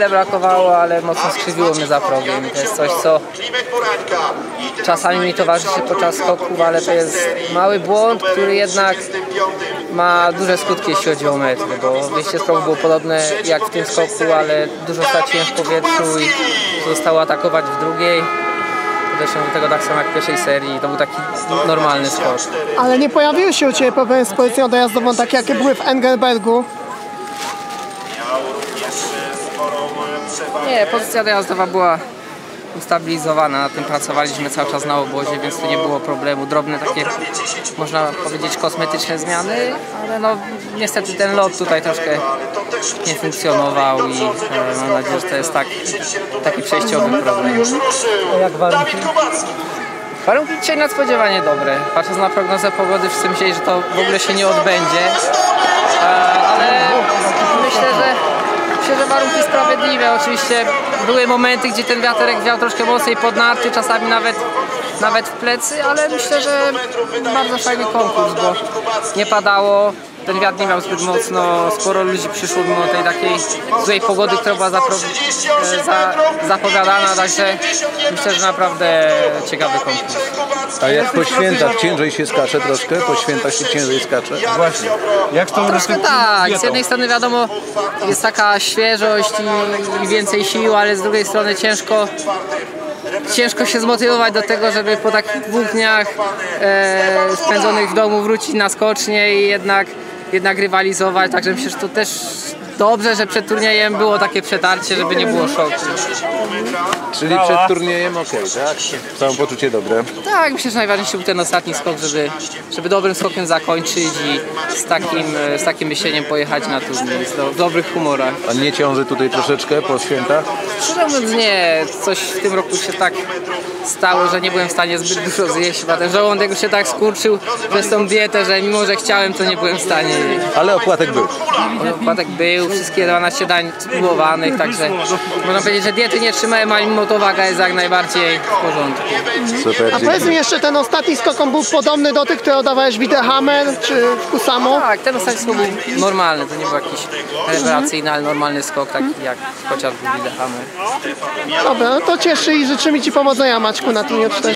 Tyle brakowało, ale mocno skrzywiło mnie za progiem. To jest coś, co czasami mi towarzyszy podczas skoków, ale to jest mały błąd, który jednak ma duże skutki, jeśli chodzi o metry, bo wyjście z progu było podobne jak w tym skoku, ale dużo straciłem w powietrzu i zostało atakować w drugiej. Podeszłem do tego tak samo jak w pierwszej serii. To był taki normalny skok. Ale nie pojawiły się u Ciebie problemy z pozycją dojazdową, takie jakie były w Engelbergu. Nie, pozycja dojazdowa była ustabilizowana, na tym pracowaliśmy cały czas na obozie, więc tu nie było problemu. Drobne takie, można powiedzieć, kosmetyczne zmiany, ale no niestety ten lot tutaj troszkę nie funkcjonował i e, mam nadzieję, że to jest tak, taki przejściowy problem. Jak warunki? Warunki dzisiaj nadspodziewanie dobre. Patrząc na prognozę pogody, wszyscy myśleli, że to w ogóle się nie odbędzie, E, ale myślę, sprawiedliwe. Oczywiście były momenty, gdzie ten wiaterek wiał troszkę mocniej pod narty, czasami nawet, nawet w plecy, ale myślę, że bardzo fajny konkurs, bo nie padało, ten wiatr nie miał zbyt mocno, sporo ludzi przyszło mimo tej takiej złej pogody, która była zapro, za, zapowiadana, także myślę, że naprawdę ciekawy konkurs. A jak po świętach ciężej się skacze troszkę? Po świętach się ciężej skacze? Właśnie. Jak to Troszkę tak, z jednej strony wiadomo jest taka świeżość i, i więcej sił, ale z drugiej strony ciężko ciężko się zmotywować do tego, żeby po takich dwóch dniach e, spędzonych w domu wrócić na skocznie i jednak, jednak rywalizować, także myślę, że to też dobrze, że przed turniejem było takie przetarcie, żeby nie było szoku. Czyli przed turniejem okej, tak? Samopoczucie dobre. Tak, myślę, że najważniejszy był ten ostatni skok, żeby, żeby dobrym skokiem zakończyć i z takim, z takim myśleniem pojechać na turniej, w dobrych humorach. A nie ciąży tutaj troszeczkę po świętach? Szczerze mówiąc nie, coś w tym roku się tak stało, że nie byłem w stanie zbyt dużo zjeść, chyba ten żołądek się tak skurczył przez tą dietę, że mimo, że chciałem, to nie byłem w stanie jeść. Ale opłatek był. Opłatek był, wszystkie 12 dań spróbowanych, także można powiedzieć, że diety nie trzymałem, ale mimo to waga jest jak najbardziej w porządku. Super, A powiedz mi jeszcze, ten ostatni skok on był podobny do tych, które oddawałeś w Widerhammer czy w Kusamo? Tak, ten ostatni skok był normalny, to nie był jakiś rewelacyjny, ale normalny skok, taki jak chociażby Lillehammer. Dobra, no to cieszy i życzymy Ci powodzenia Maćku na tym 4.